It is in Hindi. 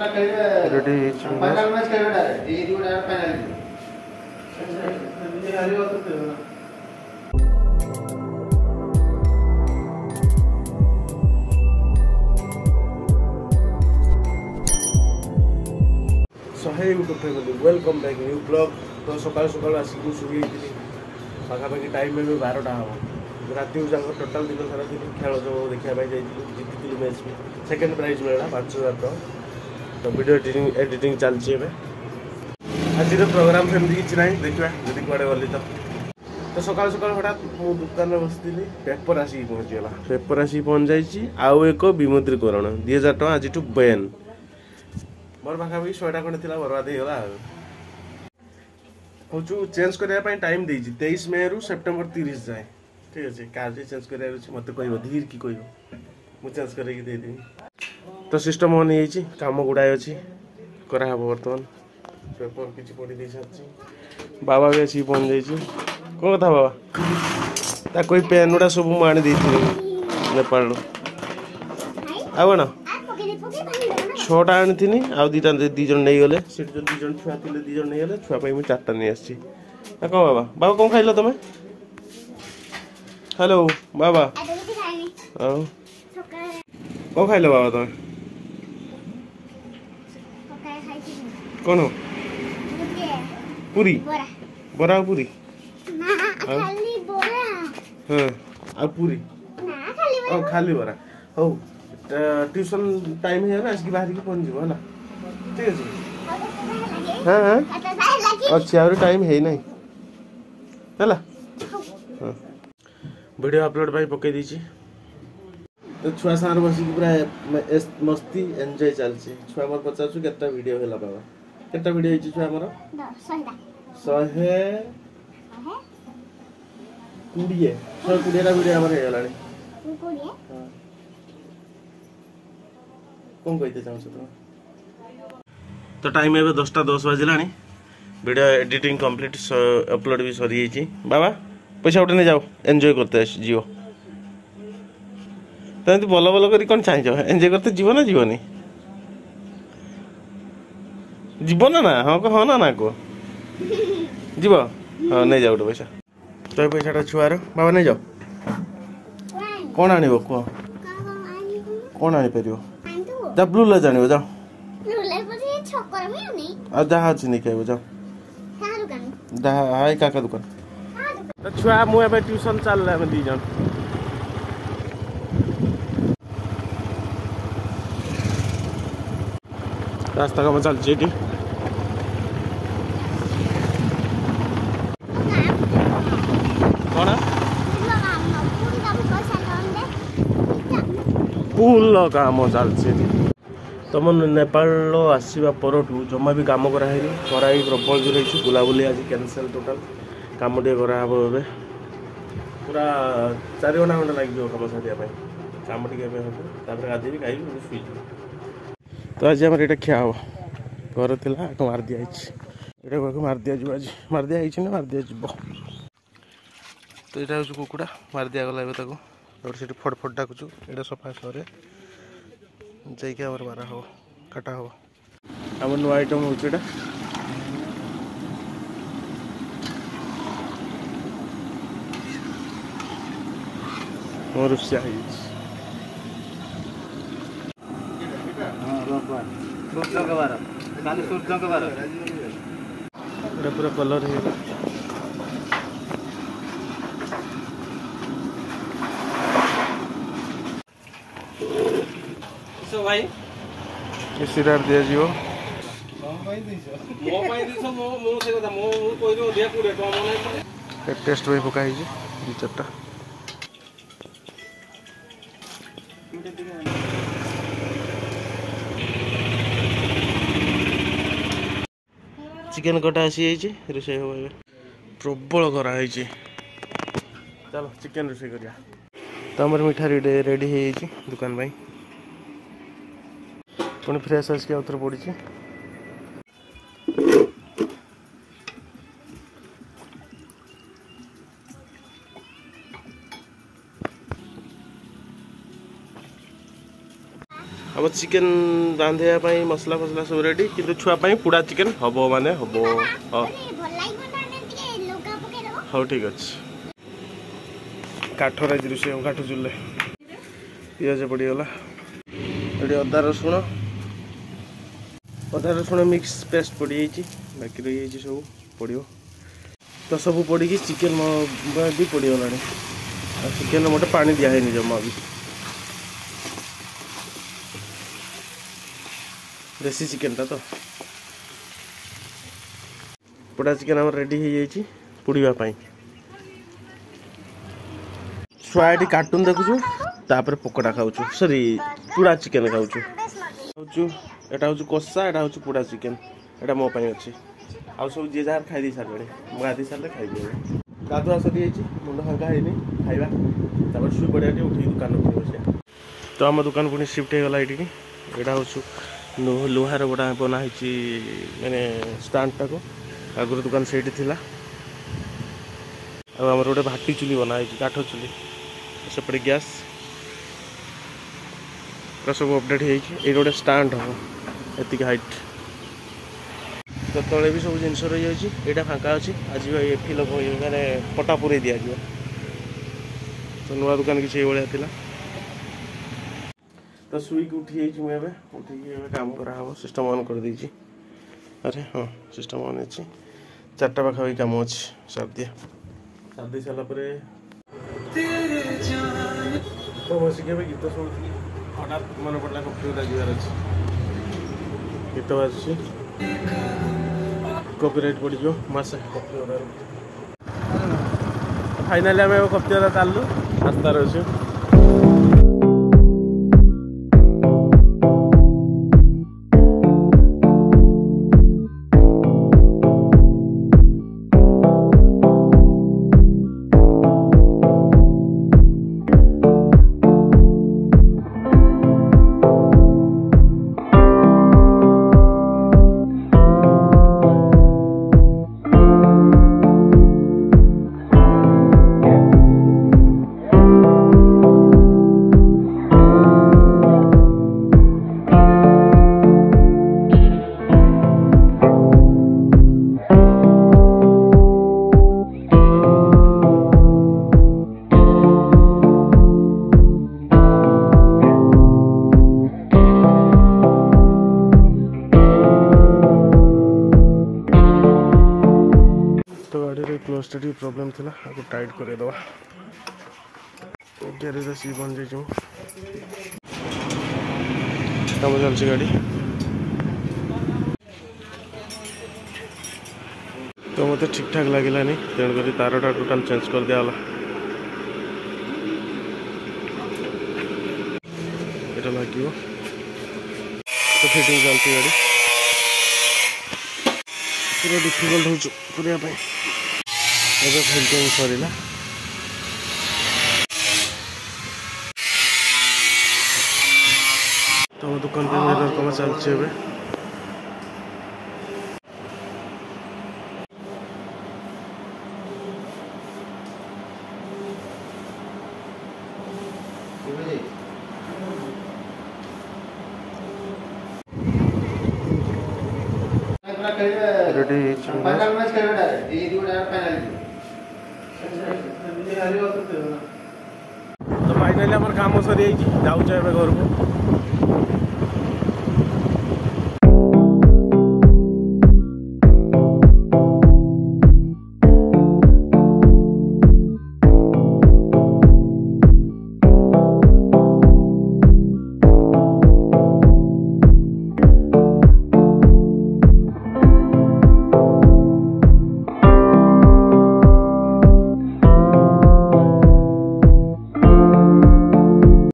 ଶହେ YouTube family welcome back new vlog ତ ସକାଳୁ ସକାଳୁ ଆସିକି ମୁଁ ଶୋଇ ପାଖାପାଖି ଟାଇମ୍ ଏବେ ବାରଟା ହେବ ରାତିକୁ ଯାକ ଟୋଟାଲ୍ ଦିନ ସାରା ଥିଲି ଖେଳ ଯେଉଁ ଦେଖିବା ପାଇଁ ଯାଇଥିଲି ଜିତିଥିଲି ମ୍ୟାଚ୍ ବି ସେକେଣ୍ଡ ପ୍ରାଇଜ୍ ମିଳିଲା ପାଞ୍ଚ ହଜାର ଟଙ୍କା तो वीडियो एडिटिंग एडिटिंग चलती है आज हाँ तो प्रोग्राम सेमती किसी ना देखा जी कड़े गली तो तो सका सका हटात मुझ दुकान में बस थी पेपर आसिक पहुँचीगला पेपर आसिक पहुँच जाइए विमुद्रीकरण दि हजार टाँह आज ठू बैन मोर पाखा भी शहटा खंडे थी बर्बाद होगा हूँ चेंज कराइप टाइम दे तेईस मे रु सेप्टेम्बर तीस जाए ठीक अच्छे कार्य चेंज कर धीरे कि कह मुझ चेज करेंगे देदेवी তো ସିଷ୍ଟମ୍ ଅନ୍ ହେଇଯାଇଛି କାମ ଗୁଡ଼ାଏ ଅଛି କରାହେବ ବର୍ତ୍ତମାନ ପେପର କିଛି ପଢ଼ି ଦେଇସାରିଛି ବାବା ବି ଆସିକି ପହଞ୍ଚିଯାଇଛି କ'ଣ କଥା ବାବା ତାକୁ ଏଇ ପେନ୍ ଗୁଡ଼ା ସବୁ ମୁଁ ଆଣିଦେଇଥିଲି ନେପାଳରୁ ଆଉ କ'ଣ ଛଅଟା ଆଣିଥିଲି ଆଉ ଦୁଇଟା ଦୁଇ ଜଣ ନେଇଗଲେ ସେଠି ଯେଉଁ ଦୁଇ ଜଣ ଛୁଆ ଥିଲେ ଦୁଇ ଜଣ ନେଇଗଲେ ଛୁଆ ପାଇଁ ମୁଁ ଚାରିଟା ନେଇ ଆସିଛି ଆଉ କ'ଣ ବାବା ବାବା କ'ଣ ଖାଇଲ ତମେ ହ୍ୟାଲୋ ବାବା ଆଉ କ'ଣ ଖାଇଲ ବାବା ତମେ कौन हो पूरी बरा पूरी हाँ।, हाँ और पूरी और खाली बरा हो ट्यूशन टाइम है ना इसकी बाहर की पहुंच जीव है ठीक है हाँ हाँ अच्छी आवर टाइम है नहीं ହେଲା ହଁ ଭିଡ଼ିଓ ଅପଲୋଡ଼ ପାଇଁ ପକାଇ ଦେଇଛି ତ ଛୁଆ ସାଙ୍ଗରେ ବସିକି ପୁରା ମସ୍ତି ଏନ୍ଜୟ ଚାଲିଛି ଛୁଆ ମୋର ପଚାରୁଛୁ କେତେଟା ଭିଡ଼ିଓ ହେଲା ବାବା କେତେ ଭିଡିଓ ହେଇଛି ଛୁଆ ଆମର ଶହେ କୋଡ଼ିଏ ଶହେ କୋଡ଼ିଏଟା ଭିଡିଓ ଆମର ହେଇଗଲାଣି କ'ଣ କହିତେ ଚାହୁଁଛ ତୁମେ ତ ଟାଇମ୍ ଏବେ ଦଶଟା ଦଶ ବାଜିଲାଣି ভিডিও এডিটিং কমপ্লিট আপলোড বি সরি যাই বাবা পয়সা উঠে নিয়ে যাও এনজয় করতে জিও তো এমনি ভালো ভালো করে কোন চাইছ এনজয় করতে জীব না জীবনী ଯିବ ନା ନା ହଁ ହଁ ନା ନା କୁହ ଯିବ ହଁ ନେଇଯାଅ ଗୋଟେ ପଇସା ଶହେ ପଇସାଟା ଛୁଆର ବାବା ନେଇଯାଅ କ'ଣ ଆଣିବ କୁହ କ'ଣ ଆଣିପାରିବ ଯା ବ୍ଲୁ ଲାଇଟ୍ ଆଣିବ ଯାଅ ଆଉ ଯାହା ଅଛି ନେଇକି ଆଇବ ଯାଅ ଯାହା ହାଇ କାକା ଦୋକାନ ଛୁଆ ମୁଁ ଏବେ ଟ୍ୟୁସନ୍ ଚାଲିଲା ଆମେ ଦୁଇ ଜଣ रास्ताकामा चालू जेटी ପୁଲ କାମ ଚାଲିଛି ତୁମ ନେପାଳର ଆସିବା ପରଠୁ ଜମା ବି କାମ କରାହେଇନି ଖରା ବି ପ୍ରବଳ ଜୋର ହେଇଛି ବୁଲାବୁଲି ଆଜି କ୍ୟାନସଲ୍ ଟୋଟାଲ୍ କାମ ଟିକେ କରାହେବ ଏବେ ପୁରା ଚାରି ଘଣ୍ଟା ଘଣ୍ଟା ଲାଗିଯିବ କାମ ସାରିବା ପାଇଁ କାମ ଟିକେ ଏବେ ହେବ ତାପରେ ଗାଧୋଇବି ଖାଇବି ଶୋଇଯିବି তো আজ আমার এটা খিয়া হব ঘর লা মার দিয়া হয়েছি এটা মার দিয়া যাব আজ মার দিয়া হয়েছি না মার দিয়া যাব তো এটা হচ্ছে কুকুড়া মার দিয়া গলা এবার তাকে তারপরে সেটি ফট ফট ডাকুছু এটা সফা সরে যাইকি আমার মারা হব কাটা হব আমার নয় আইটম হচ্ছে এটা ମୋର ଚାହିଁଛି ସୂର୍ଯ୍ୟଙ୍କ ବାର କାଲି ସୂର୍ଯ୍ୟଙ୍କ ବାର ଏଇଟା ପୁରା କଲର୍ ହେଇଗଲା ଭାଇ ସିରାଟ ଦିଆଯିବ ଟେଷ୍ଟ ପାଇଁ ପକା ହେଇଛି ଦୁଇ ଚାରିଟା चिकेन कटा आसी रोसे प्रबल खरा चल चिकेन रोष कर तो आम मिठा रेडी दुकान पर फ्रेश आसिक आउ थ पड़ी চিকেন রাঁধিবা পাই মশলা ফসলা সব রেডি কিন্তু ছুয়া পাই পোড়া চিকেন হব মানে হব হও ঠিক আছে কাঠরে দৃশ্য কাঠ চুলে পিঁয়াজ পড়িগলা এটি অদা রসুণ ଅଦା ରସୁଣ ମିକ୍ସ ପେଷ୍ଟ ପଡ଼ିଯାଇଛି ବାକି ରହିଯାଇଛି ସବୁ ପଡ଼ିବ ତ ସବୁ ପଡ଼ିକି ଚିକେନ୍ ବି ପଡ଼ିଗଲାଣି ଆଉ ଚିକେନ୍ ମୋତେ ପାଣି ଦିଆ ହେଇନି ଜମା ବି দেশি চিকেনটা তো পোড়া চিকেন আমার রেডি হয়েযাইছি পোড়া ছুয়া এটি কার্টুন দেখুছু তাপরে পকোড়া খাওছু সরি পোড়া চিকেন খাওছু খাওছু এটা হচ্ছে কষা এটা হচ্ছে পোড়া চিকেন এটা মো পাই আছে আউ সব যে যার খাই দিয়ে সারলে গাধি সারলে খাই দিয়ে গাধুয়া সরি যাইছি মুন্ড হাঙ্গা হয়নি খাইবা তারপরে শুয়ে পড়ে উঠি দোকান উঠে বসে তো আমার দোকান পুনি শিফট হয়ে গলা এটিকি এটা হচ্ছে ଲୁହାର ଗୋଟା ବନା ହେଇଛି ମାନେ ଷ୍ଟାଣ୍ଡଟାକୁ ଆଗରୁ ଦୋକାନ ସେଇଠି ଥିଲା ଆଉ ଆମର ଗୋଟେ ଭାଟି ଚୁଲି ବନା ହେଇଛି କାଠ ଚୁଲି ସେପଟେ ଗ୍ୟାସ୍ ପୁରା ସବୁ ଅପଡ଼େଟ୍ ହେଇଛି ଏଇଟା ଗୋଟେ ଷ୍ଟାଣ୍ଡ ହେବ ଏତିକି ହାଇଟ୍ ତ ତଳେ ବି ସବୁ ଜିନିଷ ରହିଯାଉଛି ଏଇଟା ଫାଙ୍କା ଅଛି ଆଜି ଫିଲଅପ୍ ମାନେ ପଟା ପୁରେଇ ଦିଆଯିବ ତ ନୂଆ ଦୋକାନ କିଛି ଏଇଭଳିଆ ଥିଲା ତ ସୁଇଚ୍ ଉଠିଯାଇଛି ମୁଁ ଏବେ ଉଠିକି ଏବେ କାମ କରାହେବ ସିଷ୍ଟମ୍ ଅନ୍ କରିଦେଇଛି ଆରେ ହଁ ସିଷ୍ଟମ୍ ଅନ୍ ଅଛି ଚାରିଟା ପାଖାପାଖି କାମ ଅଛି ସାରିଦିଆ ସାରିଦେଇ ସାରିଲା ପରେ ତ ବସିକି ଏବେ ଗୀତ ଶୁଣୁଥିଲି ହଠାତ୍ ମନେ ପଡ଼ିଲା କମ୍ପ୍ୟୁଟର ଯିବାର ଅଛି ଗୀତ ବାଜୁଛି କପିରାଇଟ୍ ପଡ଼ିଯିବ ମାସେ କପିଓଦାରୁ ଫାଇନାଲି ଆମେ ଏବେ କପିଓଦା ଚାଲିଲୁ ରାସ୍ତାରେ ଅଛୁ ଟ୍ରାନ୍ସଲେଟ୍ ପ୍ରୋବ୍ଲେମ୍ ଥିଲା ଆକୁ ଟାଇଟ୍ କରେଇଦେବା ଗ୍ୟାରେଜ୍ ଆସିକି ପହଞ୍ଚିଯାଇଛି ମୁଁ କାମ ଚାଲିଛି ଗାଡ଼ି ତ ମୋତେ ଠିକ୍ଠାକ୍ ଲାଗିଲାନି ତେଣୁକରି ତାରଟା ଟୋଟାଲ୍ ଚେଞ୍ଜ କରିଦିଆଗଲା ଏଇଟା ଲାଗିବ ତ ଫିଟିଂ ଚାଲିଛି ଗାଡ଼ି ପୁରା ଡିଫିକଲ୍ଟ ହେଉଛି କରିବା ପାଇଁ ଏବେ ଫିଲ୍ଟିଂ ସରିଲା ତମ ଦୋକାନ ପାଇଁ କାମ ଚାଲିଛି ଏବେ रेडी चुना फाइनल मैच करबे डायरेक्ट ई दू डायरेक्ट फाइनल तर फायनली आम्हाला कामं सर यायची जाऊच्या वेगळं